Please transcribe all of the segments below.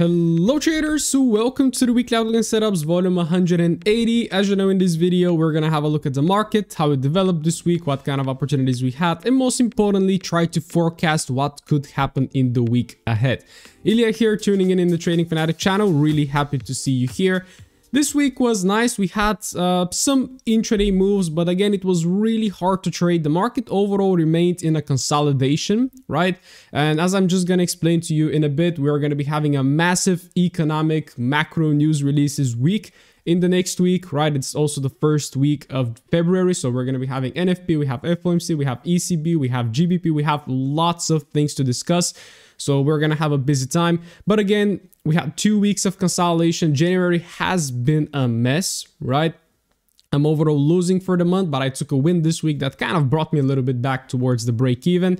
Hello traders, so welcome to the weekly outlook and setups volume 180. As you know in this video, we're gonna have a look at the market, how it developed this week, what kind of opportunities we had, and most importantly, try to forecast what could happen in the week ahead. Iliya here, tuning in in the Trading Fanatic channel. Really happy to see you here. This week was nice. We had uh, some intraday moves, but again, it was really hard to trade. The market overall remained in a consolidation, right? And as I'm just going to explain to you in a bit, we're going to be having a massive economic macro news releases week in the next week, right? It's also the first week of February. So we're going to be having NFP, we have FOMC, we have ECB, we have GBP, we have lots of things to discuss. So we're going to have a busy time. But again, we had two weeks of consolidation. January has been a mess, right? I'm overall losing for the month, but I took a win this week that kind of brought me a little bit back towards the break even.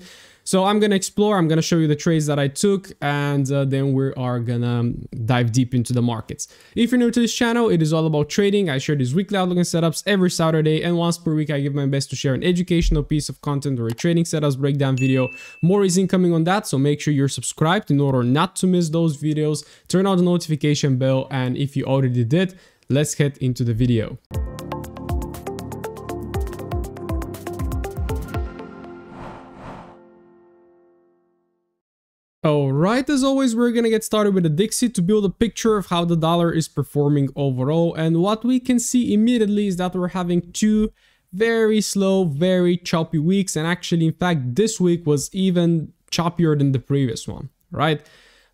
So I'm to explore, I'm to show you the trades that I took, and uh, then we are going to dive deep into the markets. If you're new to this channel, it is all about trading. I share these weekly outlook and setups every Saturday, and once per week, I give my best to share an educational piece of content or a trading setups breakdown video. More is incoming on that, so make sure you're subscribed in order not to miss those videos. Turn on the notification bell, and if you already did, let's head into the video. Alright, as always, we're gonna get started with the Dixie to build a picture of how the dollar is performing overall. And what we can see immediately is that we're having two very slow, very choppy weeks. And actually, in fact, this week was even choppier than the previous one, right?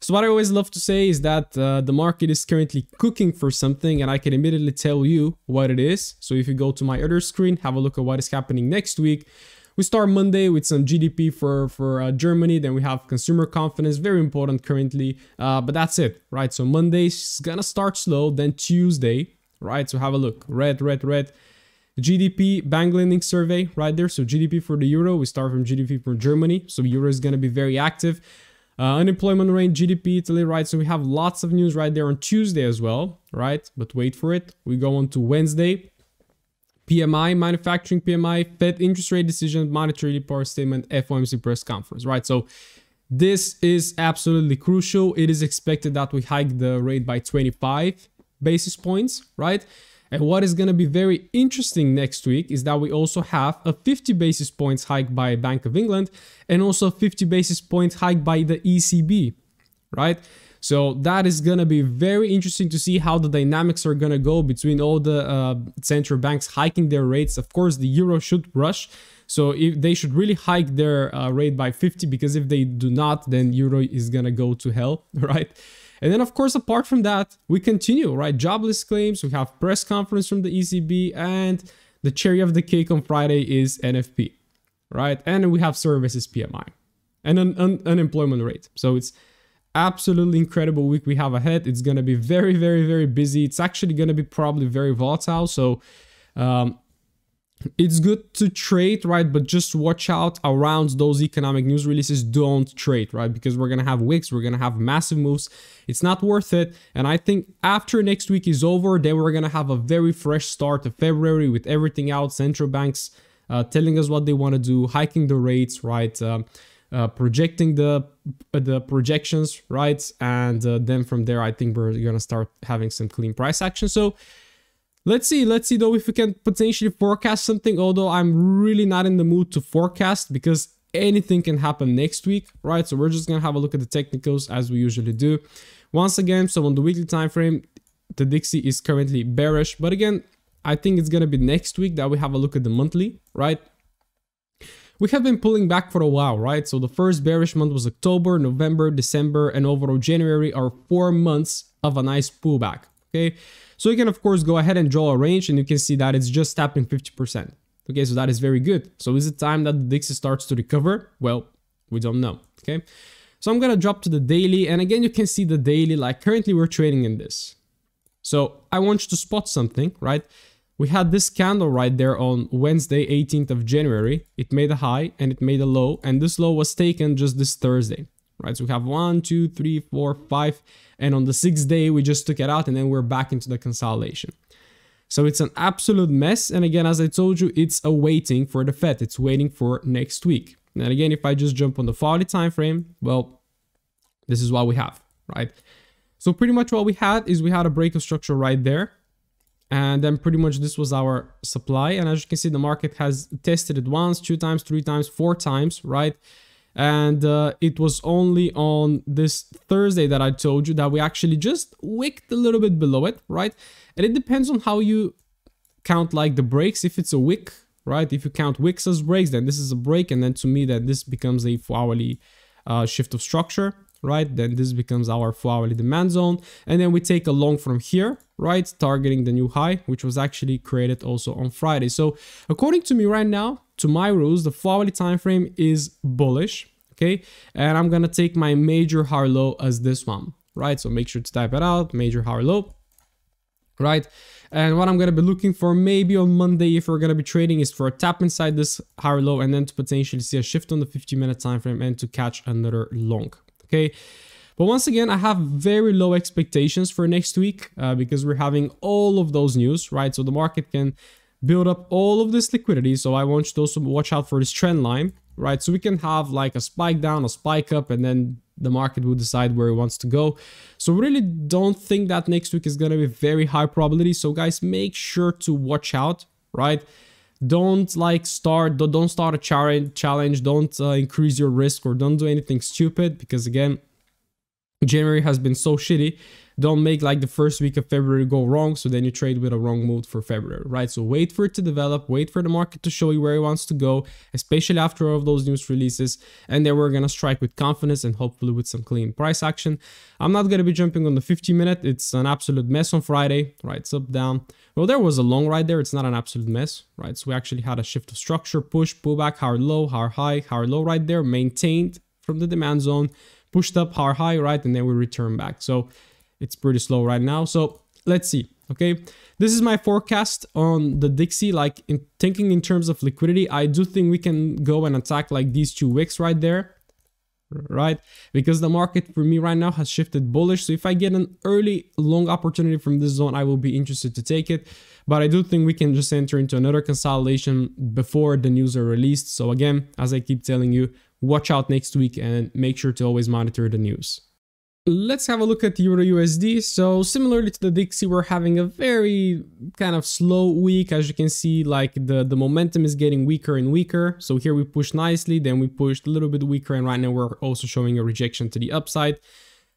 So what I always love to say is that uh, the market is currently cooking for something and I can immediately tell you what it is. So if you go to my other screen, have a look at what is happening next week, we start Monday with some GDP for, for uh, Germany. Then we have consumer confidence, very important currently. Uh, but that's it, right? So Monday is gonna start slow. Then Tuesday, right? So have a look. Red, red, red. GDP bank lending survey right there. So GDP for the euro, we start from GDP from Germany. So euro is to be very active. Uh, unemployment rate, GDP Italy, right? So we have lots of news right there on Tuesday as well, right? But wait for it. We go on to Wednesday. PMI, manufacturing PMI, Fed interest rate decision, monetary power statement, FOMC press conference, right? So this is absolutely crucial. It is expected that we hike the rate by 25 basis points, right? And what is going to be very interesting next week is that we also have a 50 basis points hike by Bank of England and also 50 basis points hike by the ECB, right? So that is going to be very interesting to see how the dynamics are going to go between all the uh, central banks hiking their rates. Of course, the euro should rush. So if they should really hike their uh, rate by 50 because if they do not, then euro is going to go to hell, right? And then, of course, apart from that, we continue, right? Jobless claims, we have press conference from the ECB, and the cherry of the cake on Friday is NFP, right? And we have services PMI and an un unemployment rate. So it's absolutely incredible week we have ahead. It's going to be very, very, very busy. It's actually going to be probably very volatile. So um, it's good to trade, right? But just watch out around those economic news releases. Don't trade, right? Because we're going to have wicks. We're going to have massive moves. It's not worth it. And I think after next week is over, then we're going to have a very fresh start of February with everything out. Central banks uh, telling us what they want to do, hiking the rates, right? Um, uh, projecting the the projections right? And uh, then from there i think we're gonna start having some clean price action. So let's see let's see though if we can potentially forecast something although i'm really not in the mood to forecast because anything can happen next week right? So we're just gonna have a look at the technicals as we usually do. Once again so on the weekly time frame the dixie is currently bearish but again i think it's gonna be next week that we have a look at the monthly right we have been pulling back for a while, right? So the first bearish month was October, November, December, and overall January are four months of a nice pullback, okay? So you can, of course, go ahead and draw a range and you can see that it's just tapping 50%. Okay, so that is very good. So is it time that the Dixie starts to recover? Well, we don't know, okay? So I'm gonna drop to the daily and again, you can see the daily, like currently we're trading in this. So I want you to spot something, right? We had this candle right there on Wednesday, 18th of January. It made a high and it made a low, and this low was taken just this Thursday, right? So we have one, two, three, four, five, and on the sixth day, we just took it out and then we're back into the consolidation. So it's an absolute mess. And again, as I told you, it's a waiting for the Fed. It's waiting for next week. And again, if I just jump on the 40 time frame, well, this is what we have, right? So pretty much what we had is we had a break of structure right there. And then pretty much this was our supply. And as you can see, the market has tested it once, two times, three times, four times, right? And uh, it was only on this Thursday that I told you that we actually just wicked a little bit below it, right? And it depends on how you count like the breaks. If it's a wick, right? If you count wicks as breaks, then this is a break. And then to me, that this becomes a four hourly uh, shift of structure, right? Then this becomes our four hourly demand zone. And then we take a long from here, right? Targeting the new high, which was actually created also on Friday. So according to me right now, to my rules, the four hourly time frame is bullish, okay? And I'm gonna take my major high low as this one, right? So make sure to type it out, major high low, right? And what I'm going to be looking for maybe on Monday if we're going to be trading is for a tap inside this higher low and then to potentially see a shift on the 50 minute time frame and to catch another long. Okay. But once again, I have very low expectations for next week uh, because we're having all of those news, right? So the market can build up all of this liquidity. So I want you to also watch out for this trend line, right? So we can have like a spike down, a spike up, and then the market will decide where it wants to go. So really don't think that next week is going to be very high probability. So guys, make sure to watch out, right? Don't like start, don't start a challenge, don't uh, increase your risk or don't do anything stupid because again, January has been so shitty don't make like the first week of February go wrong. So then you trade with a wrong mood for February, right? So wait for it to develop, wait for the market to show you where it wants to go, especially after all of those news releases. And then we're going to strike with confidence and hopefully with some clean price action. I'm not going to be jumping on the 50 minute. It's an absolute mess on Friday, right? It's up, down. Well, there was a long ride there. It's not an absolute mess, right? So we actually had a shift of structure, push, pullback, higher low, higher high, higher low right there, maintained from the demand zone, pushed up, higher high, right? And then we return back. So it's pretty slow right now. So let's see. Okay, this is my forecast on the Dixie. Like in thinking in terms of liquidity, I do think we can go and attack like these two wicks right there, right? Because the market for me right now has shifted bullish. So if I get an early long opportunity from this zone, I will be interested to take it. But I do think we can just enter into another consolidation before the news are released. So again, as I keep telling you, watch out next week and make sure to always monitor the news. Let's have a look at Euro USD. So similarly to the Dixie, we're having a very kind of slow week. As you can see, like the, the momentum is getting weaker and weaker. So here we pushed nicely, then we pushed a little bit weaker, and right now we're also showing a rejection to the upside.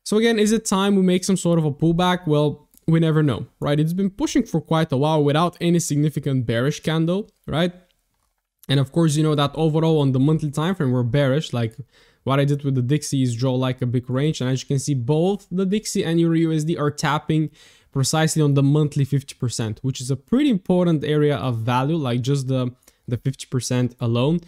So again, is it time we make some sort of a pullback? Well, we never know, right? It's been pushing for quite a while without any significant bearish candle, right? And of course, you know that overall on the monthly time frame, we're bearish, like what I did with the Dixie is draw like a big range. And as you can see, both the Dixie and Euro USD are tapping precisely on the monthly 50%, which is a pretty important area of value, like just the, the 50% alone.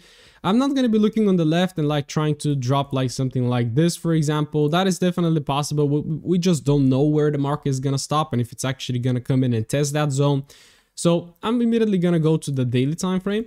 I'm not going to be looking on the left and like trying to drop like something like this, for example. That is definitely possible. We, we just don't know where the market is going to stop and if it's actually going to come in and test that zone. So I'm immediately going to go to the daily time frame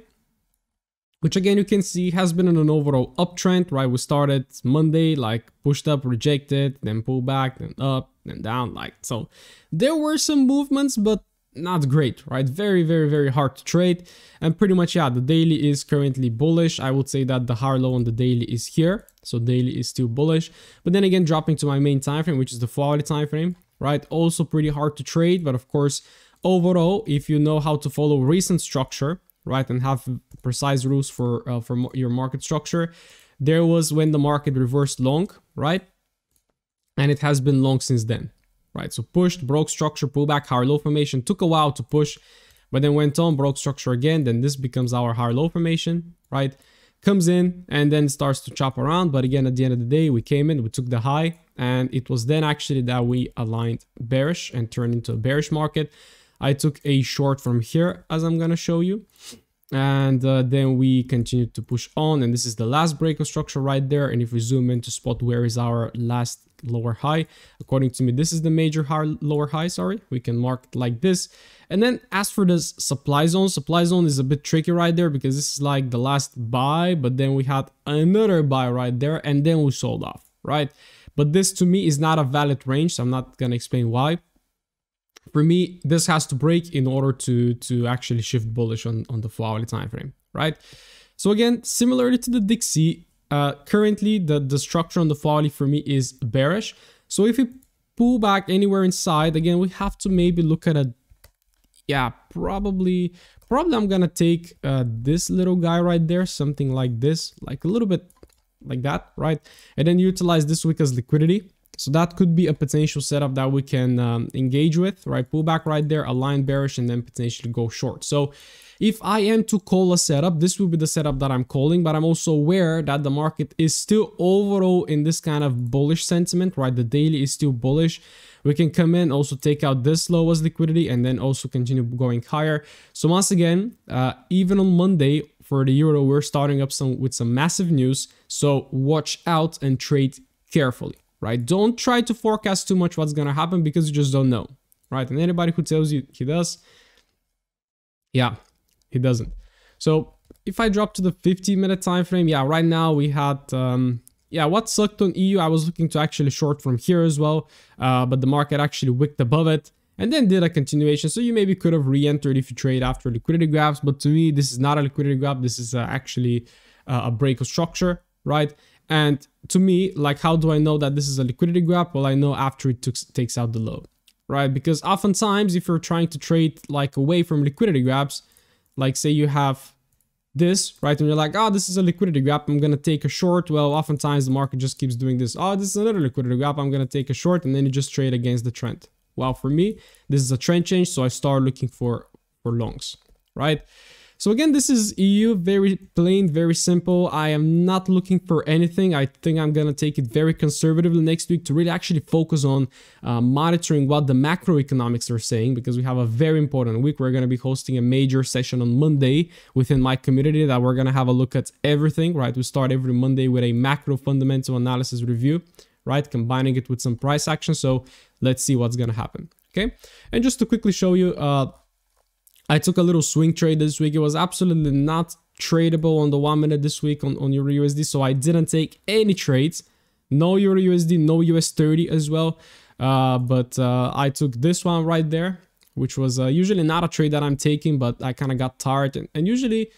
which again you can see has been in an overall uptrend, right? We started Monday, like pushed up, rejected, then pull back, then up, then down, like so. There were some movements, but not great, right? Very, very, very hard to trade. And pretty much, yeah, the daily is currently bullish. I would say that the higher low on the daily is here. So daily is still bullish. But then again, dropping to my main time frame, which is the four hourly time frame, right? Also pretty hard to trade. But of course, overall, if you know how to follow recent structure, right, and have precise rules for uh, for your market structure. There was when the market reversed long, right, and it has been long since then, right. So pushed, broke structure, pullback, higher low formation. Took a while to push, but then went on, broke structure again. Then this becomes our higher low formation, right. Comes in and then starts to chop around. But again, at the end of the day, we came in, we took the high, and it was then actually that we aligned bearish and turned into a bearish market. I took a short from here as I'm gonna show you. And uh, then we continue to push on. And this is the last break of structure right there. And if we zoom in to spot where is our last lower high according to me this is the major high, lower high sorry. We can mark it like this. And then as for this supply zone. Supply zone is a bit tricky right there because this is like the last buy but then we had another buy right there and then we sold off right? But this to me is not a valid range so i'm not gonna explain why for me, this has to break in order to, to actually shift bullish on, on the four hourly time frame, right? So again, similarly to the Dixie, uh, currently the, the structure on the four hourly for me is bearish. So if we pull back anywhere inside, again, we have to maybe look at a, yeah, probably, probably I'm gonna take uh, this little guy right there, something like this, like a little bit like that, right? And then utilize this week as liquidity. So that could be a potential setup that we can um, engage with, right? Pull back right there, align bearish, and then potentially go short. So if I am to call a setup, this will be the setup that I'm calling, but I'm also aware that the market is still overall in this kind of bullish sentiment, right? The daily is still bullish. We can come in, also take out this low as liquidity, and then also continue going higher. So once again, uh, even on Monday for the euro, we're starting up some with some massive news. So watch out and trade carefully right? Don't try to forecast too much what's going to happen because you just don't know, right? And anybody who tells you he does, yeah, he doesn't. So if I drop to the 15 minute time frame, yeah, right now we had, um, yeah, what sucked on EU, I was looking to actually short from here as well, uh, but the market actually wicked above it and then did a continuation. So you maybe could have re-entered if you trade after liquidity grabs, but to me, this is not a liquidity grab. This is uh, actually uh, a break of structure, right? And to me, like, how do I know that this is a liquidity grab? Well, I know after it takes out the low, right? Because oftentimes, if you're trying to trade like away from liquidity grabs, like say you have this, right? And you're like, oh, this is a liquidity grab. I'm going to take a short. Well, oftentimes the market just keeps doing this. Oh, this is another liquidity grab. I'm going to take a short. And then you just trade against the trend. Well, for me, this is a trend change. So I start looking for, for longs, right? So again, this is EU, very plain, very simple. I am not looking for anything. I think I'm going to take it very conservatively next week to really actually focus on uh, monitoring what the macroeconomics are saying because we have a very important week. We're going to be hosting a major session on Monday within my community that we're going to have a look at everything, right? We start every Monday with a macro fundamental analysis review, right? Combining it with some price action. So let's see what's going to happen. Okay. And just to quickly show you, uh, I took a little swing trade this week. It was absolutely not tradable on the one minute this week on, on Euro USD. So I didn't take any trades. No Euro USD, no US 30 as well. Uh, but uh, I took this one right there, which was uh, usually not a trade that I'm taking, but I kind of got tired. And, and usually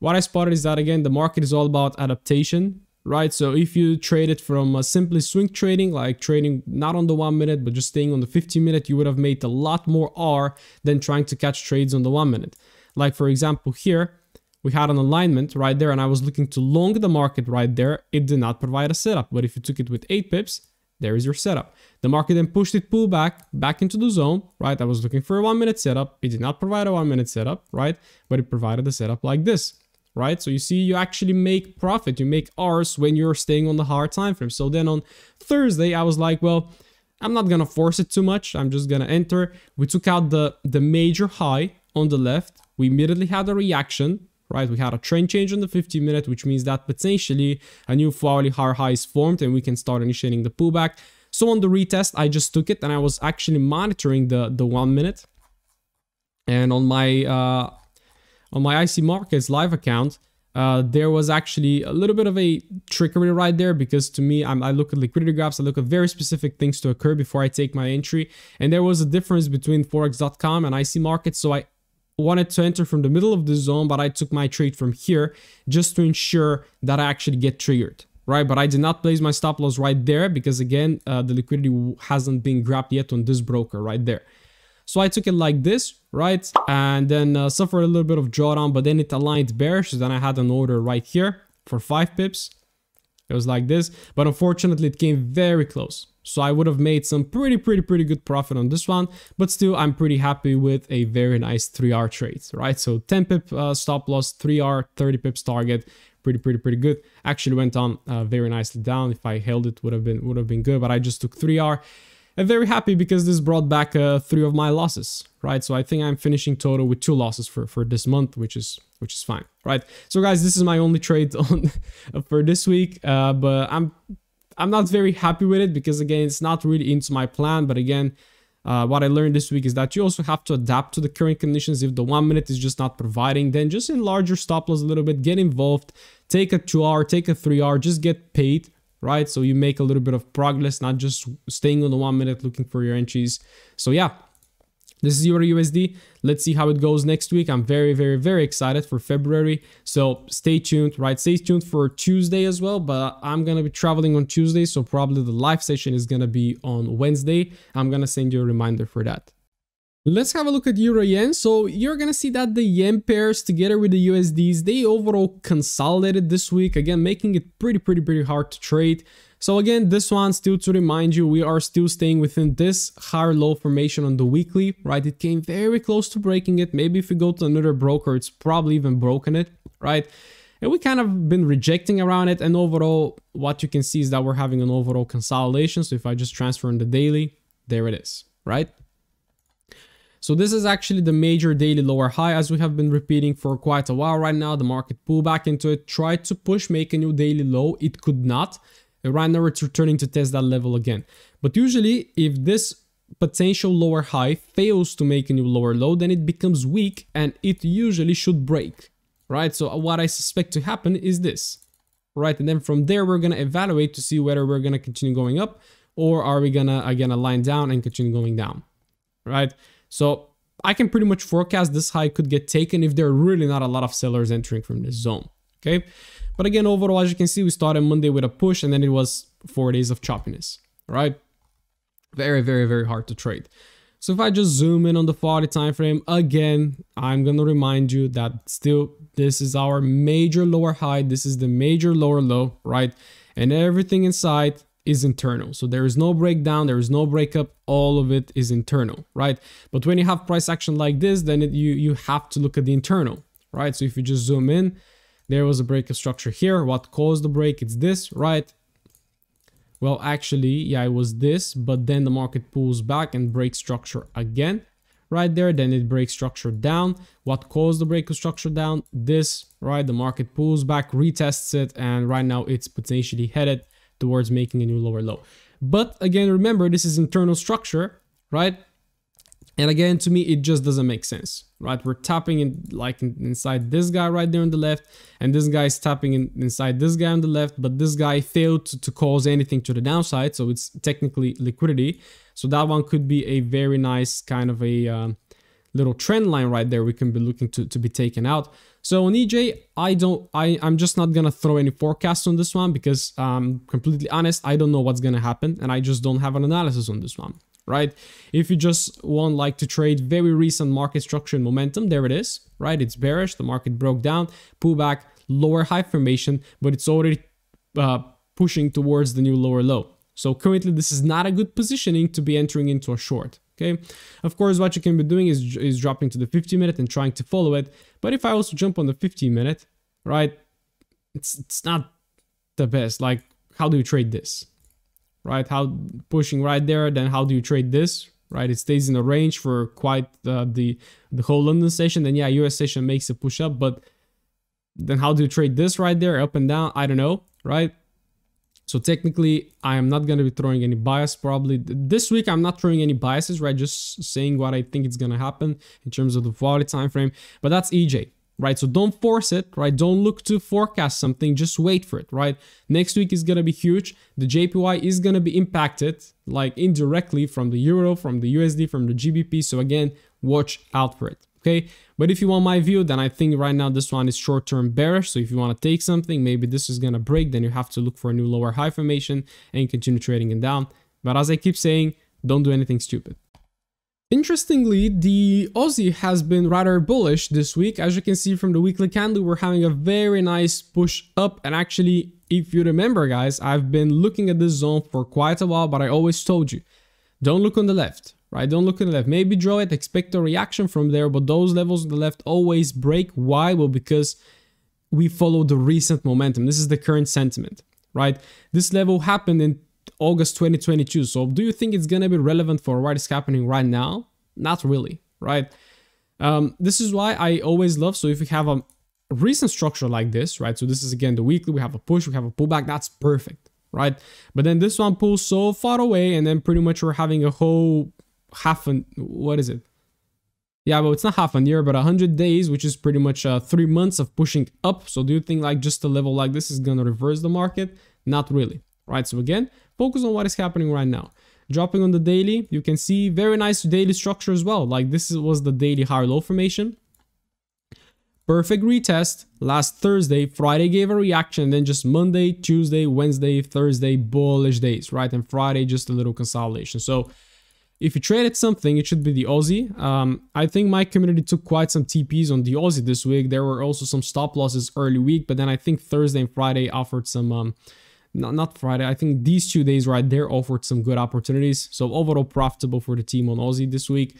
what I spotted is that, again, the market is all about adaptation right? So if you trade it from uh, simply swing trading, like trading not on the one minute, but just staying on the 15 minute, you would have made a lot more R than trying to catch trades on the one minute. Like for example, here we had an alignment right there and I was looking to long the market right there. It did not provide a setup, but if you took it with eight pips, there is your setup. The market then pushed it pull back, back into the zone, right? I was looking for a one minute setup. It did not provide a one minute setup, right? But it provided a setup like this right? So you see, you actually make profit, you make R's when you're staying on the hard time frame. So then on Thursday, I was like, well, I'm not gonna force it too much. I'm just gonna enter. We took out the, the major high on the left. We immediately had a reaction, right? We had a trend change on the 50 minute, which means that potentially a new hourly higher high is formed and we can start initiating the pullback. So on the retest, I just took it and I was actually monitoring the, the one minute. And on my uh, on my IC Markets live account, uh, there was actually a little bit of a trickery right there because to me, I'm, i look at liquidity grabs, I look at very specific things to occur before I take my entry. And there was a difference between Forex.com and IC Markets. So I wanted to enter from the middle of the zone, but I took my trade from here just to ensure that I actually get triggered. Right, but I did not place my stop loss right there because again, uh, the liquidity hasn't been grabbed yet on this broker right there. So I took it like this, right? And then uh, suffered a little bit of drawdown, but then it aligned bearish. So then I had an order right here for five pips. It was like this, but unfortunately it came very close. So I would have made some pretty, pretty, pretty good profit on this one, but still I'm pretty happy with a very nice 3R trade, right? So 10 pip uh, stop loss, 3R, 30 pips target, pretty, pretty, pretty good. Actually went on uh, very nicely down. If I held it, would have been would have been good, but I just took 3R I'm very happy because this brought back uh, three of my losses, right? So I think I'm finishing total with two losses for, for this month, which is which is fine, right? So guys, this is my only trade on for this week, uh, but I'm I'm not very happy with it because again, it's not really into my plan. But again, uh, what I learned this week is that you also have to adapt to the current conditions. If the one minute is just not providing, then just enlarge your stop loss a little bit, get involved, take a two hour, take a three hour, just get paid right? So you make a little bit of progress, not just staying on the one minute looking for your entries. So yeah, This is Euro USD. Let's see how it goes next week. I'm very, very, very excited for February. So stay tuned, right? Stay tuned for Tuesday as well. But I'm going to be traveling on Tuesday. So probably the live session is going to be on Wednesday. I'm going to send you a reminder for that. Let's have a look at Euro Yen. So you're gonna see that the Yen pairs together with the USDs, they overall consolidated this week, again, making it pretty, pretty, pretty hard to trade. So again, this one still to remind you, we are still staying within this higher low formation on the weekly, right? It came very close to breaking it. Maybe if we go to another broker, it's probably even broken it, right? And we kind of been rejecting around it. And overall, what you can see is that we're having an overall consolidation. So if I just transfer in the daily, there it is, right? So this is actually the major daily lower high as we have been repeating for quite a while right now. The market pulled back into it, tried to push, make a new daily low. It could not. Right now it's returning to test that level again. But usually if this potential lower high fails to make a new lower low, then it becomes weak and it usually should break, right? So what I suspect to happen is this, right? And then from there, we're going to evaluate to see whether we're going to continue going up or are we going to, again, align down and continue going down, right? So I can pretty much forecast this high could get taken if there are really not a lot of sellers entering from this zone. Okay. But again, overall, as you can see, we started Monday with a push and then it was four days of choppiness, right? Very, very, very hard to trade. So if I just zoom in on the 40 time frame, again, I'm going to remind you that still this is our major lower high. This is the major lower low, right? And everything inside is internal. So there is no breakdown, there is no breakup, all of it is internal, right? But when you have price action like this, then it, you, you have to look at the internal, right? So if you just zoom in, there was a break of structure here. What caused the break? It's this, right? Well, actually, yeah, it was this, but then the market pulls back and breaks structure again right there. Then it breaks structure down. What caused the break of structure down? This, right? The market pulls back, retests it, and right now it's potentially headed towards making a new lower low. But again, remember, this is internal structure, right? And again, to me, it just doesn't make sense, right? We're tapping in like in, inside this guy right there on the left, and this guy is tapping in, inside this guy on the left, but this guy failed to, to cause anything to the downside, so it's technically liquidity. So that one could be a very nice kind of a uh, little trend line right there we can be looking to, to be taken out. So on EJ, I don't, I, I'm just not gonna throw any forecasts on this one because um, completely honest, I don't know what's gonna happen and I just don't have an analysis on this one, right? If you just want like to trade very recent market structure and momentum, there it is, right? It's bearish, the market broke down, pullback, lower high formation, but it's already uh, pushing towards the new lower low. So currently this is not a good positioning to be entering into a short okay? Of course, what you can be doing is, is dropping to the 50 minute and trying to follow it. But if I also jump on the 15 minute, right, it's, it's not the best. Like, how do you trade this? Right, how pushing right there, then how do you trade this? Right, it stays in the range for quite uh, the the whole London session. Then yeah, US session makes a push up, but then how do you trade this right there, up and down? I don't know, right? So technically, I am not going to be throwing any bias probably. This week, I'm not throwing any biases, right? Just saying what I think is going to happen in terms of the volatile time frame. But that's EJ, right? So don't force it, right? Don't look to forecast something. Just wait for it, right? Next week is going to be huge. The JPY is going to be impacted like indirectly from the Euro, from the USD, from the GBP. So again, watch out for it okay? But if you want my view, then I think right now this one is short-term bearish. So if you want to take something, maybe this is going to break, then you have to look for a new lower high formation and continue trading it down. But as I keep saying, don't do anything stupid. Interestingly, the Aussie has been rather bullish this week. As you can see from the weekly candle, we're having a very nice push up. And actually, if you remember, guys, I've been looking at this zone for quite a while, but I always told you, don't look on the left right? Don't look at the left. Maybe draw it, expect a reaction from there, but those levels on the left always break. Why? Well, because we follow the recent momentum. This is the current sentiment, right? This level happened in August 2022. So do you think it's going to be relevant for what is happening right now? Not really, right? Um, this is why I always love, so if you have a recent structure like this, right? So this is again the weekly, we have a push, we have a pullback, that's perfect, right? But then this one pulls so far away and then pretty much we're having a whole half an what is it? Yeah, but it's not half a year, but 100 days, which is pretty much uh, three months of pushing up. So do you think like just a level like this is to reverse the market? Not really, right? So again, focus on what is happening right now. Dropping on the daily, you can see very nice daily structure as well. Like this was the daily higher low formation. Perfect retest last Thursday, Friday gave a reaction, then just Monday, Tuesday, Wednesday, Thursday, bullish days, right? And Friday, just a little consolidation. So if you traded something, it should be the Aussie. Um, I think my community took quite some TPs on the Aussie this week. There were also some stop losses early week, but then I think Thursday and Friday offered some, um, not, not Friday, I think these two days right there offered some good opportunities. So overall profitable for the team on Aussie this week.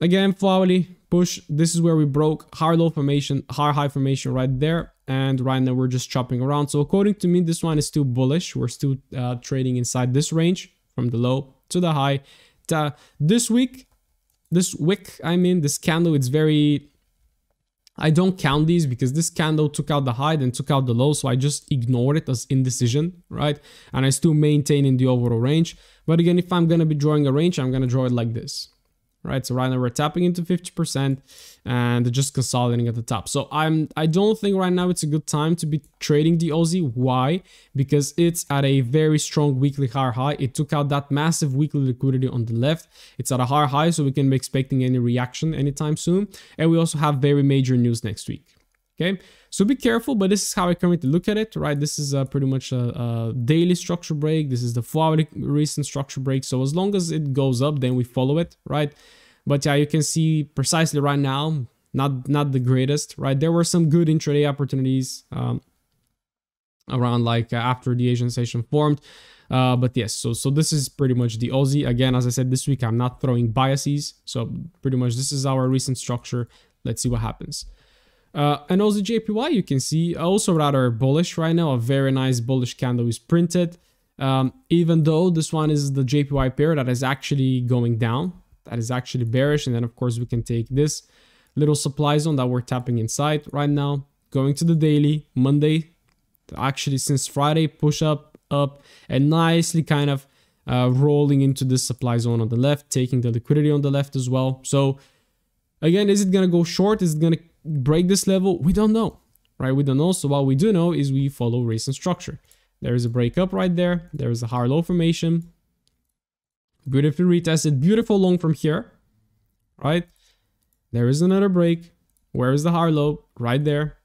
Again, Flowly, push. This is where we broke high low formation, high high formation right there. And right now we're just chopping around. So according to me, this one is still bullish. We're still uh, trading inside this range from the low to the high. Uh, this week, this wick, I mean, this candle, it's very... I don't count these because this candle took out the high and took out the low, so I just ignored it as indecision, right? And I still maintain in the overall range. But again, if I'm going to be drawing a range, I'm going to draw it like this, right? So right now we're tapping into 50% and just consolidating at the top. So I'm I don't think right now it's a good time to be trading the Aussie. Why? Because it's at a very strong weekly higher high. It took out that massive weekly liquidity on the left. It's at a higher high, so we can be expecting any reaction anytime soon. And we also have very major news next week. Okay, so be careful, but this is how I currently look at it, right? This is uh, pretty much a, a, daily structure break. This is the four hour recent structure break. So as long as it goes up, then we follow it, right? But yeah, you can see precisely right now, not not the greatest, right? There were some good intraday opportunities um, around like uh, after the Asian session formed. Uh, but yes, so so this is pretty much the Aussie. Again, as I said this week, I'm not throwing biases. So pretty much this is our recent structure. Let's see what happens. Uh, and also JPY, you can see also rather bullish right now. A very nice bullish candle is printed. Um, even though this one is the JPY pair that is actually going down. That is actually bearish. And then of course we can take this little supply zone that we're tapping inside right now. Going to the daily, Monday, actually since Friday, push up, up, and nicely kind of uh, rolling into this supply zone on the left, taking the liquidity on the left as well. So again, is it going to go short? Is it going to break this level? We don't know, right? We don't know. So what we do know is we follow recent structure. There is a breakup right there. There is a higher low formation. Beautifully retested. Beautiful long from here, right? There is another break. Where is the higher low? Right there,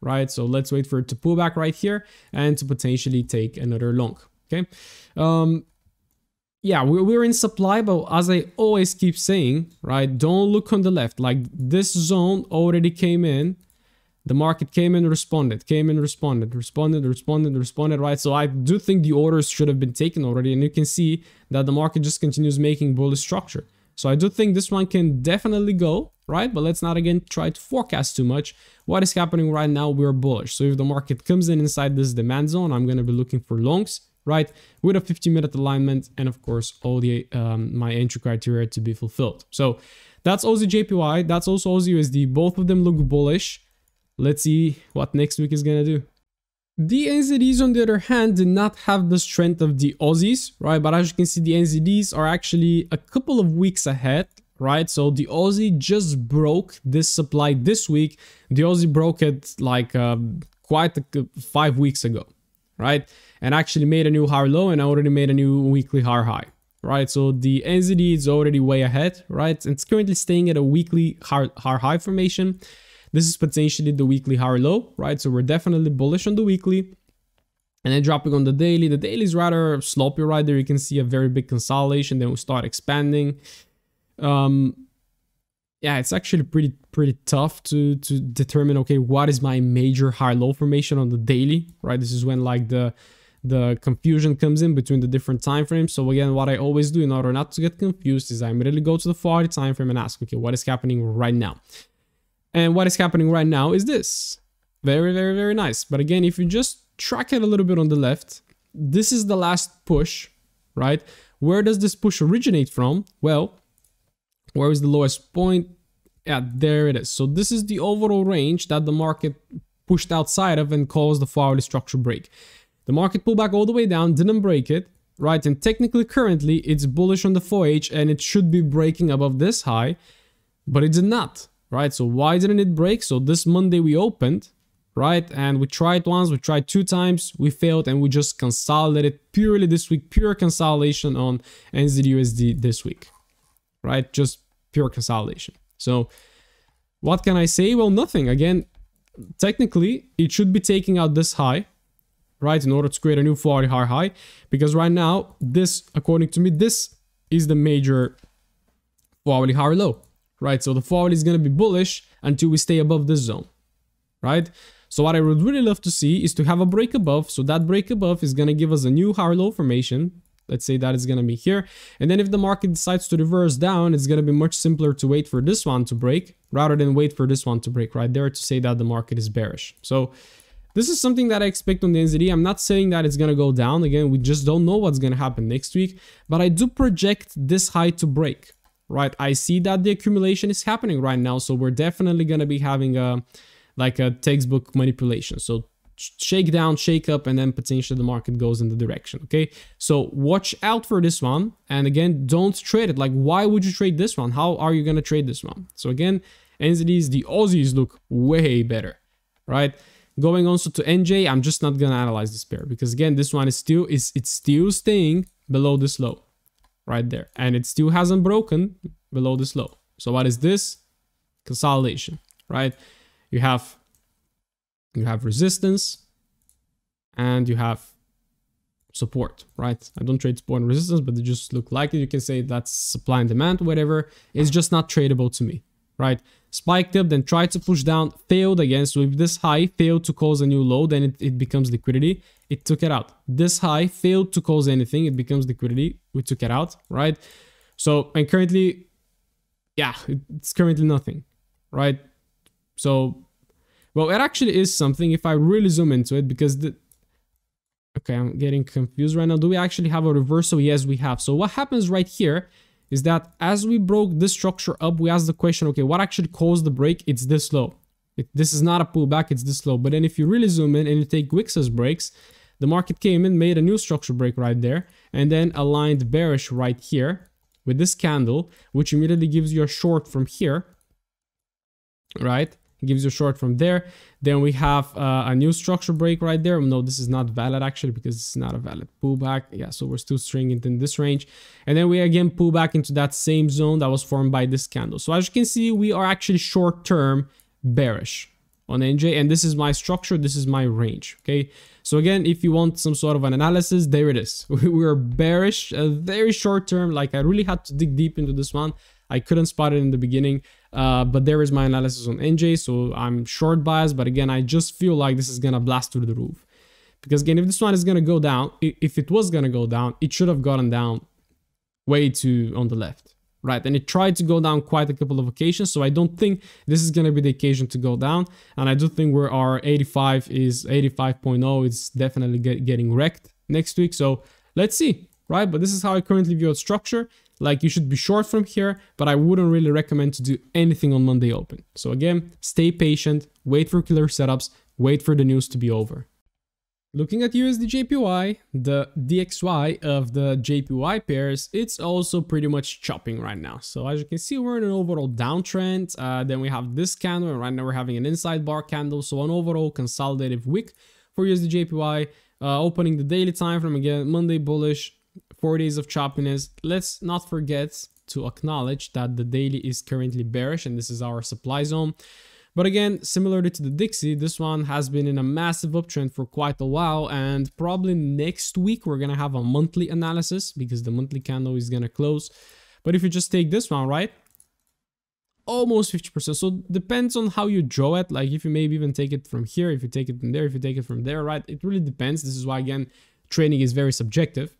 right? So let's wait for it to pull back right here and to potentially take another long, okay? Um, yeah, we're in supply, but as I always keep saying, right, don't look on the left. Like this zone already came in. The market came in, responded, came in, responded, responded, responded, responded, right? So I do think the orders should have been taken already. And you can see that the market just continues making bullish structure. So I do think this one can definitely go, right? But let's not again try to forecast too much. What is happening right now, we're bullish. So if the market comes in inside this demand zone, I'm going to be looking for longs right? With a 15 minute alignment and of course all the um, my entry criteria to be fulfilled. So that's Aussie JPY, that's also Aussie USD. Both of them look bullish. Let's see what next week is gonna do. The NZDs on the other hand did not have the strength of the Aussies, right? But as you can see, the NZDs are actually a couple of weeks ahead, right? So the Aussie just broke this supply this week. The Aussie broke it like uh, quite a, five weeks ago, right? And actually made a new higher low and I already made a new weekly higher high, right? So the NZD is already way ahead, right? It's currently staying at a weekly higher, high formation. This is potentially the weekly higher low, right? So we're definitely bullish on the weekly. And then dropping on the daily, the daily is rather sloppy right there. You can see a very big consolidation. Then we start expanding. Um, yeah, it's actually pretty pretty tough to to determine. Okay, what is my major high low formation on the daily? Right, this is when like the the confusion comes in between the different time frames. So again, what I always do in order not to get confused is I immediately go to the 40 time frame and ask, okay, what is happening right now? And what is happening right now is this. Very, very, very nice. But again, if you just track it a little bit on the left, this is the last push, right? Where does this push originate from? Well, where is the lowest point? Yeah, there it is. So this is the overall range that the market pushed outside of and caused the hourly structure break. The market pulled back all the way down, didn't break it, right? And technically currently it's bullish on the 4H and it should be breaking above this high, but it did not, right? So why didn't it break? So this Monday we opened, right? And we tried once, we tried two times, we failed, and we just consolidated purely this week, pure consolidation on NZUSD this week, right? Just pure consolidation. So what can I say? Well, nothing. Again, technically, it should be taking out this high, right? In order to create a new 40 high high, because right now, this, according to me, this is the major 40 high low, right? So the 40 is going to be bullish until we stay above this zone, right? So what I would really love to see is to have a break above. So that break above is going to give us a new higher low formation. Let's say that is going to be here. And then if the market decides to reverse down, it's going to be much simpler to wait for this one to break rather than wait for this one to break right there to say that the market is bearish. So this is something that I expect on the NZD. I'm not saying that it's going to go down. Again, we just don't know what's going to happen next week. But I do project this high to break, right? I see that the accumulation is happening right now. So we're definitely going to be having a like a textbook manipulation. So shake down, shake up, and then potentially the market goes in the direction. Okay. So watch out for this one. And again, don't trade it. Like, why would you trade this one? How are you going to trade this one? So again, NZDs, the Aussies look way better, right? Going also to NJ, I'm just not gonna analyze this pair because again, this one is still is it's still staying below this low, right there, and it still hasn't broken below this low. So what is this? Consolidation, right? you have you have resistance and you have support, right? I don't trade support and resistance, but they just look like it. You can say that's supply and demand, whatever. It's just not tradable to me, right? Spiked up, then tried to push down, failed again. So if this high failed to cause a new low, then it, it becomes liquidity. It took it out. This high failed to cause anything. It becomes liquidity. We took it out, right? So, and currently, yeah, it's currently nothing, right? So, well, it actually is something if I really zoom into it because the... Okay, I'm getting confused right now. Do we actually have a reversal? Yes, we have. So what happens right here is that as we broke this structure up, we asked the question, okay, what actually caused the break? It's this low. It, this is not a pullback, it's this low. But then if you really zoom in and you take Wix's breaks, the market came in, made a new structure break right there, and then aligned bearish right here with this candle, which immediately gives you a short from here, right? Gives you a short from there. Then we have uh, a new structure break right there. No, this is not valid actually because it's not a valid pullback. Yeah, so we're still stringing it in this range. And then we again pull back into that same zone that was formed by this candle. So as you can see, we are actually short-term bearish on NJ and this is my structure, this is my range, okay? So again, if you want some sort of an analysis, there it is. we are bearish, uh, very short term, like I really had to dig deep into this one. I couldn't spot it in the beginning, uh, but there is my analysis on NJ. So I'm short biased, but again, I just feel like this is to blast through the roof. Because again, if this one is to go down, if it was to go down, it should have gotten down way too on the left, right? And it tried to go down quite a couple of occasions. So I don't think this is to be the occasion to go down. And I do think where our 85 is 85.0, it's definitely get, getting wrecked next week. So let's see, right? But this is how I currently view its structure. Like you should be short from here, but I wouldn't really recommend to do anything on Monday open. So again, stay patient, wait for killer setups, wait for the news to be over. Looking at USD JPY, the DXY of the JPY pairs, it's also pretty much chopping right now. So as you can see, we're in an overall downtrend. Uh, then we have this candle, and right now we're having an inside bar candle. So an overall consolidative wick for USD JPY, uh, opening the daily time from again Monday bullish, four days of choppiness. Let's not forget to acknowledge that the daily is currently bearish and this is our supply zone. But again, similarly to the Dixie, this one has been in a massive uptrend for quite a while and probably next week we're going to have a monthly analysis because the monthly candle is going to close. But if you just take this one, right? Almost 50%. So depends on how you draw it. Like if you maybe even take it from here, if you take it from there, if you take it from there, right? It really depends. This is why, again, trading is very subjective.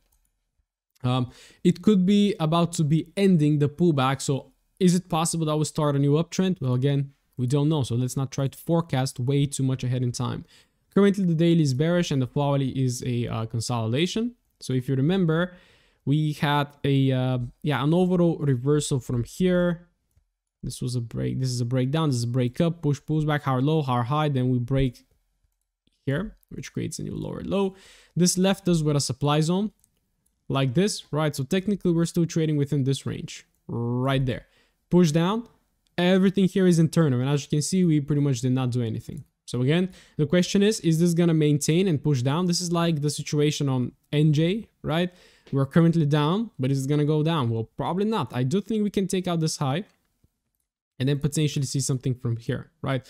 Um, it could be about to be ending the pullback. So is it possible that we start a new uptrend? Well, again, we don't know. So let's not try to forecast way too much ahead in time. Currently, the daily is bearish and the hourly is a uh, consolidation. So if you remember, we had a uh, yeah an overall reversal from here. This was a break. This is a breakdown. This is a break up. Push pulls back. Higher low, higher high. Then we break here, which creates a new lower low. This left us with a supply zone like this, right? So technically we're still trading within this range right there. Push down, everything here is internal. And as you can see, we pretty much did not do anything. So again, the question is, is this gonna maintain and push down? This is like the situation on NJ, right? We're currently down, but is it gonna go down? Well, probably not. I do think we can take out this high and then potentially see something from here, right?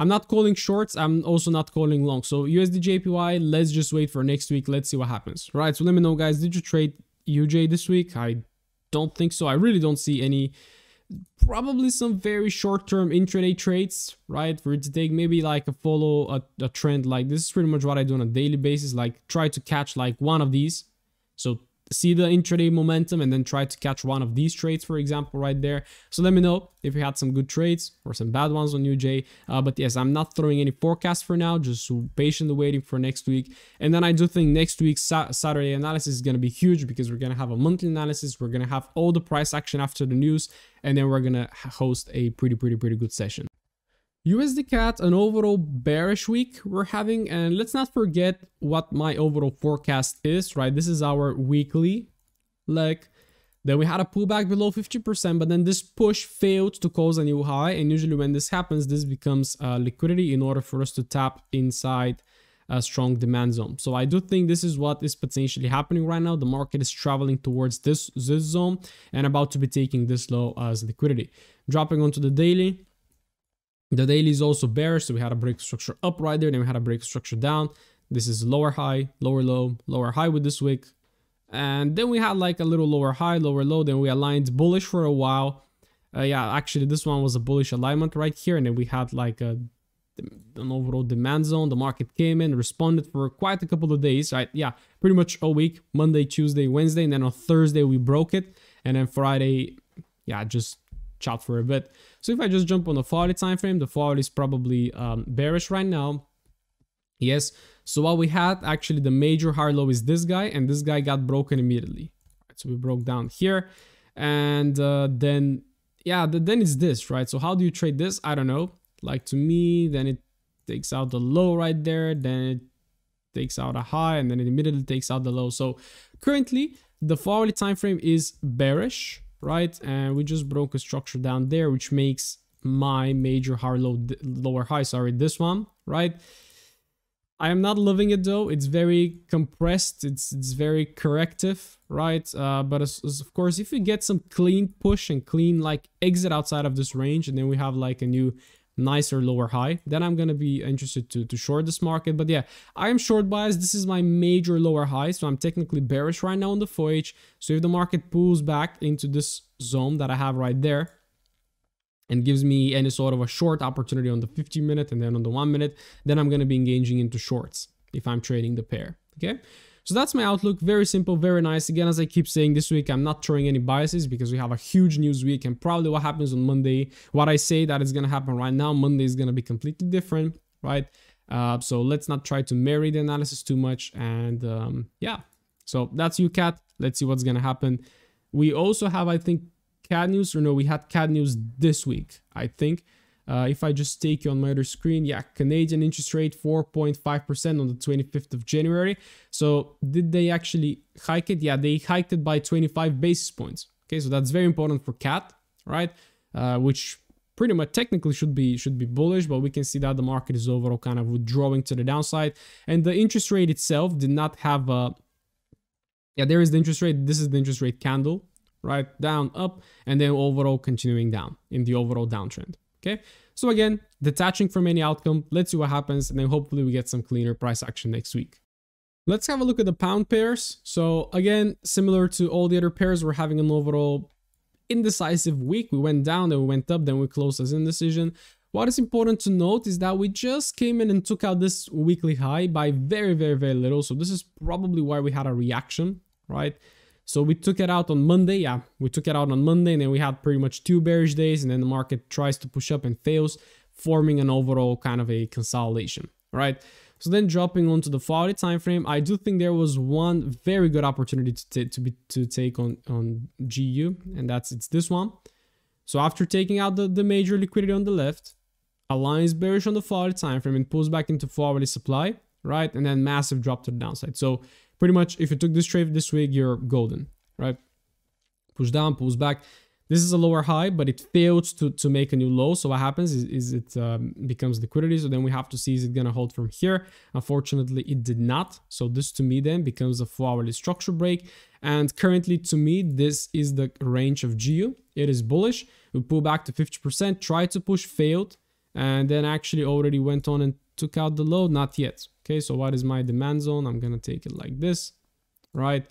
I'm not calling shorts. I'm also not calling long. So USD JPY, let's just wait for next week. Let's see what happens, right? So let me know, guys. Did you trade UJ this week? I don't think so. I really don't see any probably some very short-term intraday trades, right? For it to take maybe like a follow a, a, trend like this is pretty much what I do on a daily basis. Like try to catch like one of these. So see the intraday momentum and then try to catch one of these trades, for example, right there. So let me know if you had some good trades or some bad ones on UJ. Uh, but yes, I'm not throwing any forecast for now, just patiently waiting for next week. And then I do think next week's sa Saturday analysis is going to be huge because we're going to have a monthly analysis. We're going to have all the price action after the news, and then we're going to host a pretty, pretty, pretty good session. USD CAD, an overall bearish week we're having. And let's not forget what my overall forecast is, right? This is our weekly leg. Then we had a pullback below 50%, but then this push failed to cause a new high. And usually when this happens, this becomes uh, liquidity in order for us to tap inside a strong demand zone. So I do think this is what is potentially happening right now. The market is traveling towards this, this zone and about to be taking this low as liquidity. Dropping onto the daily, the daily is also bearish, so we had a break structure up right there, then we had a break structure down. This is lower high, lower low, lower high with this wick. And then we had like a little lower high, lower low, then we aligned bullish for a while. Uh, yeah, actually this one was a bullish alignment right here, and then we had like a an overall demand zone. The market came in, responded for quite a couple of days, right? Yeah, pretty much all week, Monday, Tuesday, Wednesday, and then on Thursday we broke it. And then Friday, yeah, just chat for a bit. So if I just jump on the 40 time frame, the 40 is probably um, bearish right now. Yes, so what we had actually the major high low is this guy and this guy got broken immediately. So we broke down here and uh, then yeah, the, then it's this, right? So how do you trade this? I don't know. Like to me, then it takes out the low right there, then it takes out a high and then it immediately takes out the low. So currently the 40 time frame is bearish right? And we just broke a structure down there, which makes my major high low, lower high, sorry, this one, right? I am not loving it though. It's very compressed. It's it's very corrective, right? Uh, but as, as of course, if we get some clean push and clean like exit outside of this range, and then we have like a new nicer lower high, then I'm to be interested to, to short this market. But yeah, I am short biased. This is my major lower high. So I'm technically bearish right now on the 4H. So if the market pulls back into this zone that I have right there, and gives me any sort of a short opportunity on the 50 minute and then on the one minute, then I'm going to be engaging into shorts if I'm trading the pair. Okay. So that's my outlook. Very simple, very nice. Again, as I keep saying this week, I'm not throwing any biases because we have a huge news week and probably what happens on Monday, what I say that is going to happen right now, Monday is going to be completely different, right? Uh, so let's not try to marry the analysis too much. And um, yeah, so that's UCAD. Let's see what's going to happen. We also have, I think, CAD news, or no, we had CAD news this week, I think. Uh, if I just take you on my other screen, yeah, Canadian interest rate 4.5% on the 25th of January. So did they actually hike it? Yeah, they hiked it by 25 basis points. Okay, so that's very important for CAD, right? Uh, which pretty much technically should be should be bullish, but we can see that the market is overall kind of withdrawing to the downside. And the interest rate itself did not have a yeah, there is the interest rate. This is the interest rate candle, right? Down, up, and then overall continuing down in the overall downtrend. Okay, so again, detaching from any outcome, let's see what happens, and then hopefully we get some cleaner price action next week. Let's have a look at the pound pairs. So again, similar to all the other pairs, we're having an overall indecisive week. We went down, then we went up, then we closed as indecision. What is important to note is that we just came in and took out this weekly high by very, very, very little. So this is probably why we had a reaction, right? So we took it out on Monday. Yeah, we took it out on Monday and then we had pretty much two bearish days and then the market tries to push up and fails, forming an overall kind of a consolidation, right? So then dropping onto the 40 time frame, I do think there was one very good opportunity to, to be to take on on GU, and that's it's this one. So after taking out the, the major liquidity on the left, aligns bearish on the 40 time frame and pulls back into forward supply, right? And then massive drop to the downside. So pretty much if you took this trade this week, you're golden, right? Push down, pulls back. this is a lower high, but it failed to, to make a new low. So what happens is, is it um, becomes liquidity. So then we have to see is it going to hold from here. Unfortunately, it did not. So this to me then becomes a four-hourly structure break. And currently to me, this is the range of GU. It is bullish. We pull back to 50%, tried to push, failed, and then actually already went on and took out the low. Not yet. Okay, so what is my demand zone? I'm to take it like this, right?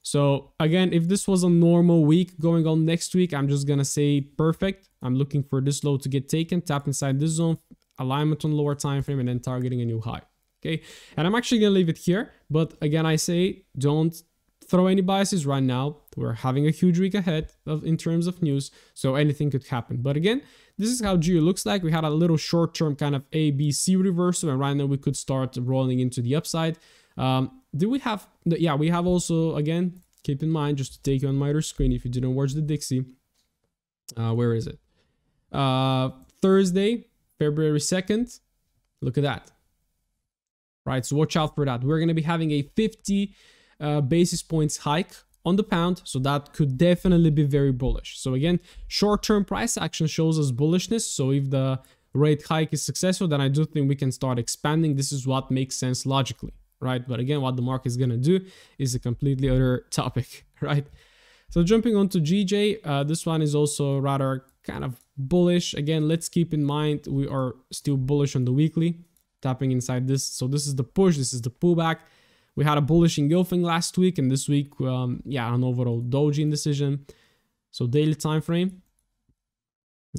So again, if this was a normal week going on next week, I'm just gonna say perfect. I'm looking for this low to get taken, tap inside this zone, alignment on lower time frame, and then targeting a new high. Okay, and I'm actually gonna leave it here. But again, I say don't throw any biases right now. We're having a huge week ahead of in terms of news, so anything could happen. But again, this is how GU looks like. We had a little short-term kind of ABC reversal, and right now we could start rolling into the upside. Um, do we have, yeah, we have also, again, keep in mind, just to take you on my other screen, if you didn't watch the Dixie, uh, where is it? Uh, Thursday, February 2nd, look at that. Right, so watch out for that. We're going to be having a 50 uh, basis points hike on the pound, so that could definitely be very bullish. So again, short-term price action shows us bullishness, so if the rate hike is successful, then I do think we can start expanding. This is what makes sense logically right? But again, what the market is gonna do is a completely other topic, right? So jumping on to GJ, uh, this one is also rather kind of bullish. Again, let's keep in mind we are still bullish on the weekly, tapping inside this. So this is the push, this is the pullback. We had a bullish engulfing last week, and this week, um, yeah, an overall doji indecision. So daily time frame.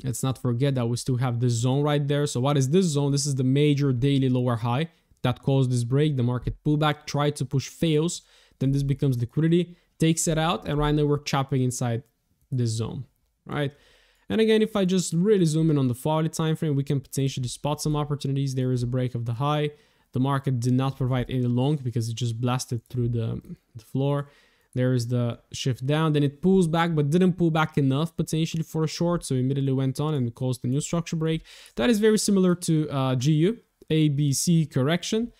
Let's not forget that we still have this zone right there. So what is this zone? This is the major daily lower high that caused this break. The market pullback, tried to push, fails. Then this becomes liquidity, takes it out, and right now we're chopping inside this zone, right? And again, if I just really zoom in on the 40 time frame, we can potentially spot some opportunities. There is a break of the high. The market did not provide any long because it just blasted through the, the floor. There is the shift down, then it pulls back, but didn't pull back enough potentially for a short, so immediately went on and caused a new structure break. That is very similar to uh, GU. ABC correction.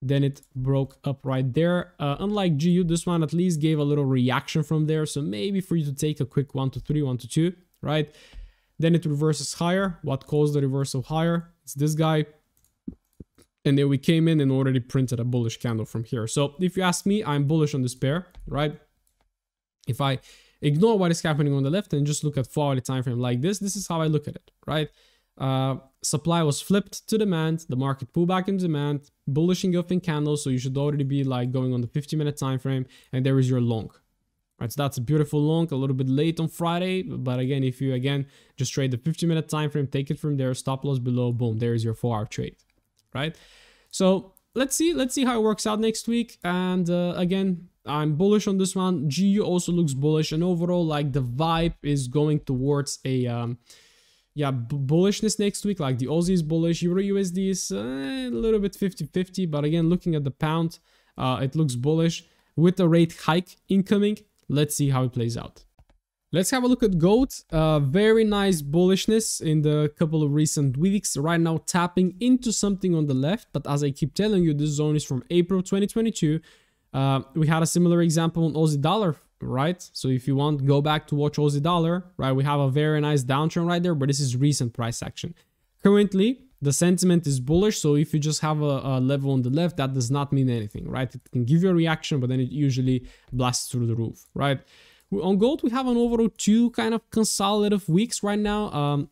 Then it broke up right there. Uh, unlike GU, this one at least gave a little reaction from there. So maybe for you to take a quick 1 to 3, 1 to 2, right? Then it reverses higher. What caused the reversal higher? It's this guy. And then we came in and already printed a bullish candle from here. So if you ask me, I'm bullish on this pair, right? If I ignore what is happening on the left and just look at 4 hourly time frame like this, this is how I look at it, right? Uh, supply was flipped to demand, the market pulled back in demand, bullish engulfing candles, so you should already be like going on the 50 minute time frame, and there is your long. Right, so that's a beautiful long, a little bit late on Friday, but again, if you again just trade the 50 minute time frame, take it from there, stop loss below, boom, there is your four hour trade, right? So let's see, let's see how it works out next week. And uh, again, I'm bullish on this one. GU also looks bullish, and overall, like the vibe is going towards a um, yeah, bullishness next week, like the Aussie is bullish, Euro USD is uh, a little bit 50-50, but again, looking at the pound, uh, it looks bullish. With the rate hike incoming, let's see how it plays out. Let's have a look at gold. Uh, very nice bullishness in the couple of recent weeks. Right now tapping into something on the left, but as I keep telling you, this zone is from April 2022. Uh, we had a similar example on Aussie dollar right? So if you want, go back to watch Aussie dollar, right? We have a very nice downtrend right there, but this is recent price action. Currently, the sentiment is bullish, so if you just have a, a, level on the left, that does not mean anything, right? It can give you a reaction, but then it usually blasts through the roof, right? On gold, we have an overall two kind of consolidative weeks right now. Um,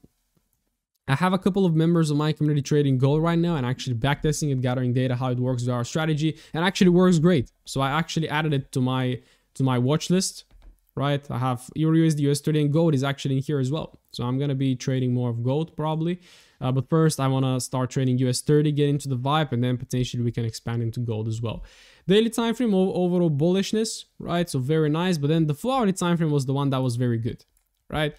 I have a couple of members of my community trading gold right now and actually backtesting and gathering data, how it works with our strategy, and actually works great. So I actually added it to my to my watch list, right? I have Euro USD, US30 and gold is actually in here as well. So I'm to be trading more of gold probably. Uh, but first, I want to start trading US30, get into the vibe, and then potentially we can expand into gold as well. Daily time frame, overall bullishness, right? So very nice. But then the four hourly time frame was the one that was very good, right?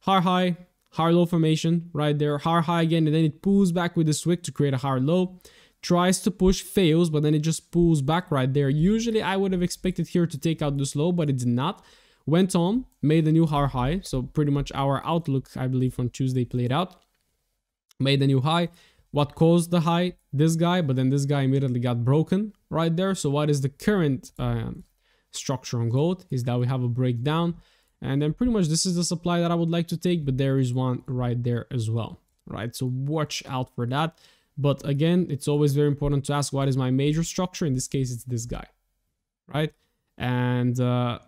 Higher high, higher low formation, right there. Higher high again, and then it pulls back with the swing to create a higher low tries to push, fails, but then it just pulls back right there. Usually I would have expected here to take out this low, but it did not. Went on, made a new higher high. So pretty much our outlook, I believe, from Tuesday played out. Made a new high. What caused the high? This guy, but then this guy immediately got broken right there. So what is the current um, structure on gold? Is that we have a breakdown And then pretty much this is the supply that I would like to take, but there is one right there as well, right? So watch out for that. But again, it's always very important to ask what is my major structure. In this case, it's this guy, right? And uh,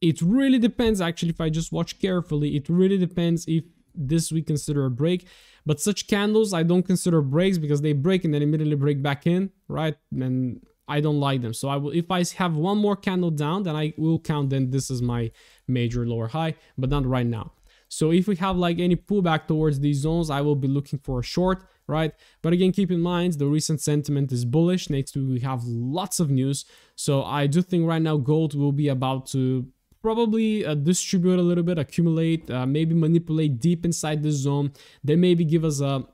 it really depends actually if I just watch carefully, it really depends if this we consider a break. But such candles I don't consider breaks because they break and then immediately break back in, right? And I don't like them. So I will, if I have one more candle down, then I will count then this is my major lower high, but not right now. So if we have like any pullback towards these zones, I will be looking for a short, right? But again, keep in mind the recent sentiment is bullish. Next week we have lots of news. So I do think right now gold will be about to probably uh, distribute a little bit, accumulate, uh, maybe manipulate deep inside the zone. They maybe give us a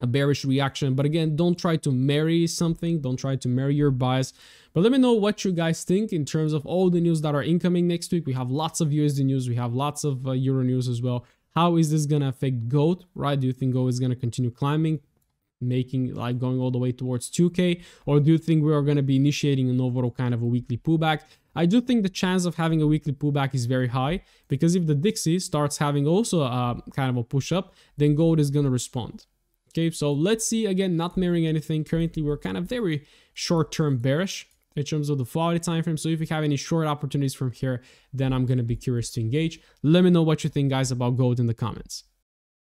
a bearish reaction. But again, don't try to marry something. Don't try to marry your bias. But let me know what you guys think in terms of all the news that are incoming next week. We have lots of USD news. We have lots of uh, Euro news as well. How is this going to affect gold, right? Do you think gold is going to continue climbing? making like going all the way towards 2k or do you think we are going to be initiating an overall kind of a weekly pullback i do think the chance of having a weekly pullback is very high because if the dixie starts having also a kind of a push up then gold is going to respond. Okay so let's see again not mirroring anything. Currently we're kind of very short-term bearish in terms of the quality time frame so if you have any short opportunities from here then i'm going to be curious to engage. Let me know what you think guys about gold in the comments.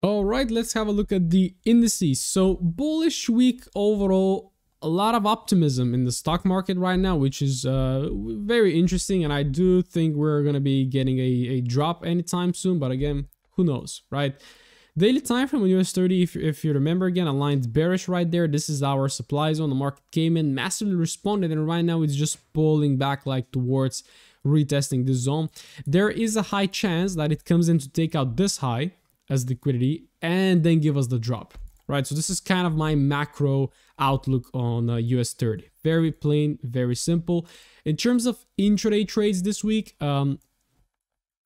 All right, let's have a look at the indices. So bullish week overall, a lot of optimism in the stock market right now, which is uh, very interesting. And I do think we're going to be getting a, a drop anytime soon. But again, who knows, right? Daily time frame on US 30, if, if you remember again, aligned bearish right there. This is our supply zone. The market came in, massively responded, and right now it's just pulling back like towards retesting this zone. There is a high chance that it comes in to take out this high, as liquidity and then give us the drop right so this is kind of my macro outlook on uh, us 30 very plain very simple. In terms of intraday trades this week um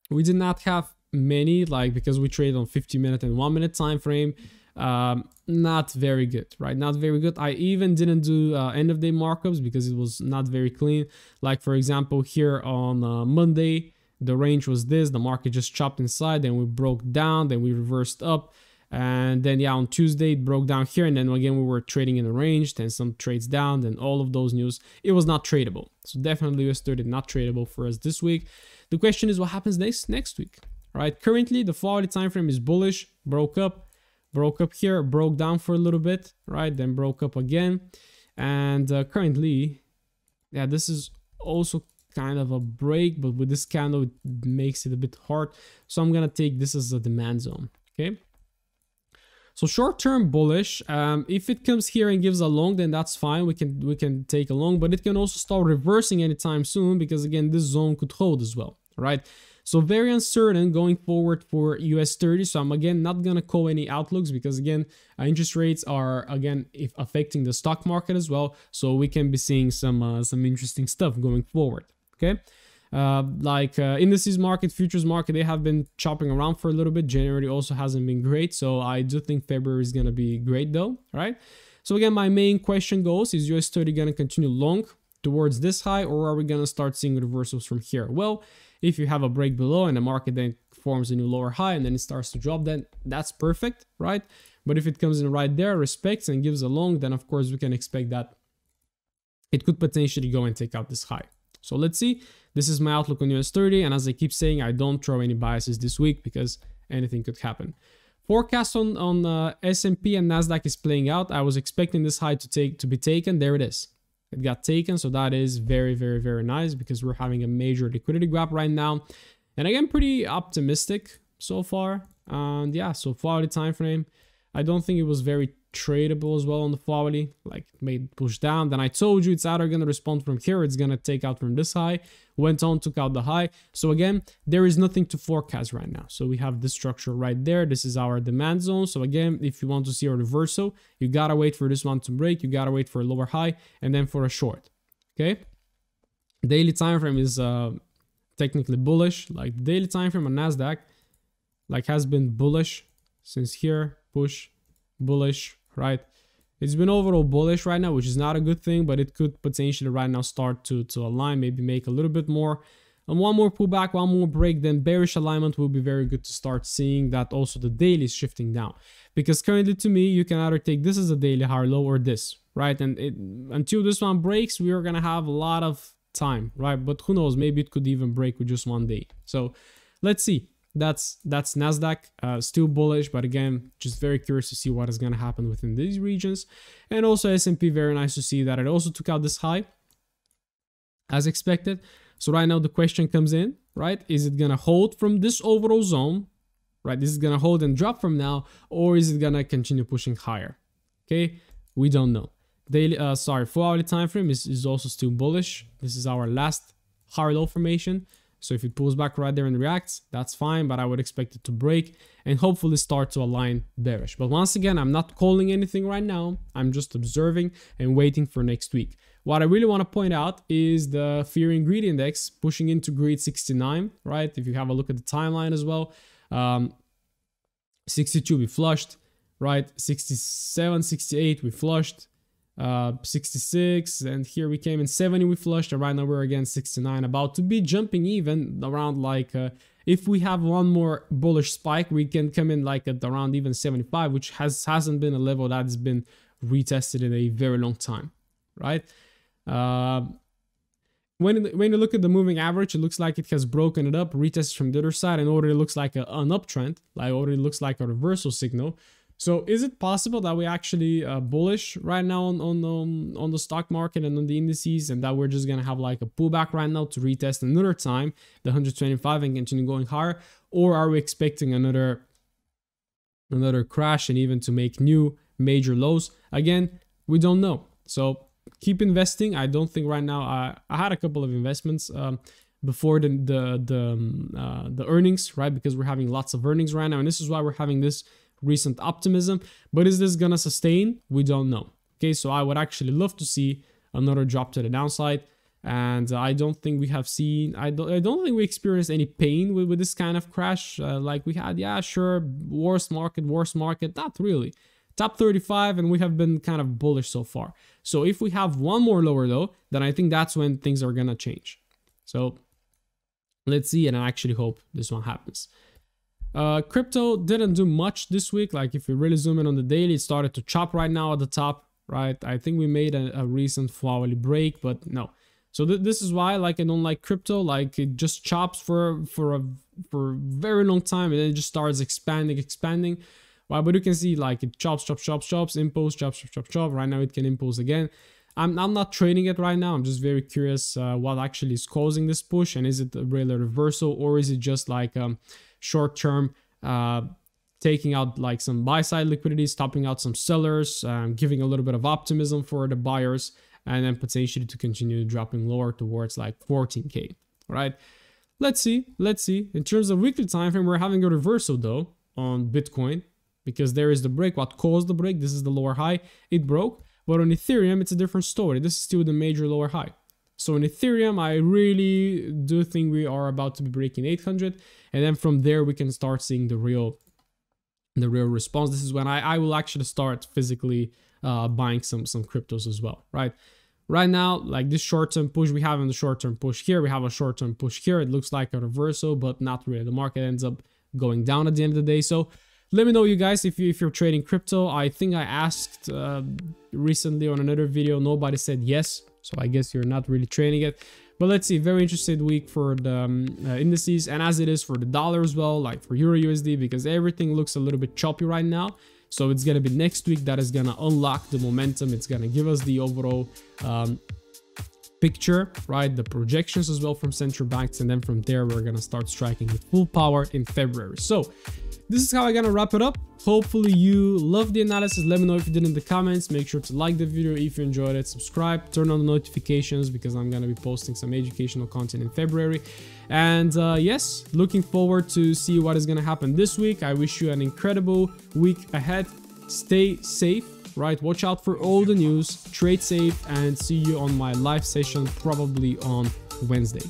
we did not have many like because we trade on 50 minute and 1 minute time frame um not very good right? Not very good. I even didn't do uh, end of day markups because it was not very clean. Like for example here on uh, monday the range was this the market just chopped inside then we broke down then we reversed up and then yeah on tuesday it broke down here. And then again we were trading in the range then some trades down then all of those news. It was not tradable. So definitely us 30 not tradable for us this week. The question is what happens next next week right? Currently the quality time frame is bullish broke up broke up here broke down for a little bit right? Then broke up again. And uh, currently yeah this is also kind of a break, but with this candle, it makes it a bit hard. So I'm gonna take this as a demand zone, okay? So short-term bullish, um, if it comes here and gives a long, then that's fine. We can we can take a long, but it can also start reversing anytime soon because again, this zone could hold as well, right? So very uncertain going forward for US 30. So I'm again not gonna call any outlooks because again, uh, interest rates are again if affecting the stock market as well. So we can be seeing some uh, some interesting stuff going forward okay uh, like uh, indices market futures market they have been chopping around for a little bit. January also hasn't been great so i do think february is going to be great though right? So again my main question goes is us 30 going to continue long towards this high or are we going to start seeing reversals from here? Well if you have a break below and the market then forms a new lower high and then it starts to drop then that's perfect right? But if it comes in right there respects and gives a long then of course we can expect that it could potentially go and take out this high so let's see. This is my outlook on US 30. And as I keep saying, I don't throw any biases this week because anything could happen. Forecast on, on uh, S&P and NASDAQ is playing out. I was expecting this high to take to be taken. There it is. It got taken. So that is very, very, very nice because we're having a major liquidity grab right now. And again, pretty optimistic so far. And yeah, so far the time frame, I don't think it was very tradable as well on the quality like made push down. Then i told you it's either going to respond from here it's going to take out from this high. Went on took out the high. So again there is nothing to forecast right now. So we have this structure right there. This is our demand zone. So again if you want to see a reversal you gotta wait for this one to break. You gotta wait for a lower high and then for a short okay? Daily time frame is uh technically bullish. Like daily time frame on nasdaq like has been bullish since here. Push bullish right? It's been overall bullish right now, which is not a good thing, but it could potentially right now start to, to align, maybe make a little bit more and one more pullback, one more break, then bearish alignment will be very good to start seeing that also the daily is shifting down. Because currently to me, you can either take this as a daily higher low or this, right? And it, until this one breaks, we are going to have a lot of time, right? But who knows, maybe it could even break with just one day. So let's see. That's that's Nasdaq, uh, still bullish, but again, just very curious to see what is going to happen within these regions. And also S&P, very nice to see that it also took out this high as expected. So right now the question comes in, right? Is it gonna hold from this overall zone, right? This is gonna hold and drop from now, or is it gonna continue pushing higher? Okay, we don't know. Daily, uh, sorry, four hourly time frame is, is also still bullish. This is our last higher low formation. So if it pulls back right there and reacts, that's fine, but I would expect it to break and hopefully start to align bearish. But once again, I'm not calling anything right now. I'm just observing and waiting for next week. What I really want to point out is the fear and greed index pushing into greed 69, right? If you have a look at the timeline as well, um, 62 we flushed, right? 67, 68 we flushed, uh, 66, and here we came in 70 we flushed, and right now we're again 69, about to be jumping even around like, uh, if we have one more bullish spike, we can come in like at around even 75, which has hasn't been a level that has been retested in a very long time, right? Uh, when, when you look at the moving average, it looks like it has broken it up, retested from the other side, and already looks like a, an uptrend, like already looks like a reversal signal. So is it possible that we actually uh, bullish right now on on um, on the stock market and on the indices, and that we're just gonna have like a pullback right now to retest another time the 125 and continue going higher, or are we expecting another another crash and even to make new major lows? Again, we don't know. So keep investing. I don't think right now. I, I had a couple of investments um, before the the the, um, uh, the earnings, right? Because we're having lots of earnings right now, and this is why we're having this recent optimism. But is this gonna sustain? We don't know. Okay, so I would actually love to see another drop to the downside. And I don't think we have seen, I don't, I don't think we experienced any pain with, with this kind of crash uh, like we had. Yeah, sure, worst market, worst market, not really top 35 and we have been kind of bullish so far. So if we have one more lower low, then I think that's when things are gonna change. So let's see and I actually hope this one happens. Uh, crypto didn't do much this week. Like if we really zoom in on the daily, it started to chop right now at the top, right? I think we made a, a recent hourly break, but no. So th this is why like I don't like crypto. Like it just chops for for a for a very long time and then it just starts expanding, expanding. Well, but you can see like it chops, chops, chops, chops, impulse, chops, chops, chops, chop. Right now it can impulse again. I'm, I'm not trading it right now. I'm just very curious uh, what actually is causing this push and is it really a reversal or is it just like um, short term uh, taking out like some buy side liquidity, stopping out some sellers, um, giving a little bit of optimism for the buyers and then potentially to continue dropping lower towards like 14k, right? Let's see, let's see. In terms of weekly time frame, we're having a reversal though on Bitcoin because there is the break. What caused the break? This is the lower high. It broke. But on Ethereum, it's a different story. This is still the major lower high. So in Ethereum, I really do think we are about to be breaking 800. And then from there, we can start seeing the real the real response. This is when I, I will actually start physically uh, buying some, some cryptos as well, right? Right now, like this short-term push, we have in the short-term push here. We have a short-term push here. It looks like a reversal, but not really. The market ends up going down at the end of the day. So let me know you guys if, you, if you're trading crypto. I think I asked uh, recently on another video. Nobody said yes. So I guess you're not really trading it. But let's see, very interesting week for the um, uh, indices and as it is for the dollar as well, like for Euro USD, because everything looks a little bit choppy right now. So it's going to be next week that is going to unlock the momentum. It's going to give us the overall um, picture, right? The projections as well from central banks. And then from there, we're going to start striking with full power in February. So this is how I'm gonna wrap it up. Hopefully you loved the analysis. Let me know if you did in the comments. Make sure to like the video if you enjoyed it. Subscribe, turn on the notifications because I'm gonna be posting some educational content in February. And uh, yes, looking forward to see what is gonna happen this week. I wish you an incredible week ahead. Stay safe, right? Watch out for all the news, trade safe, and see you on my live session probably on Wednesday.